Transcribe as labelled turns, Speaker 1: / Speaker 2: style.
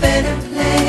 Speaker 1: better place.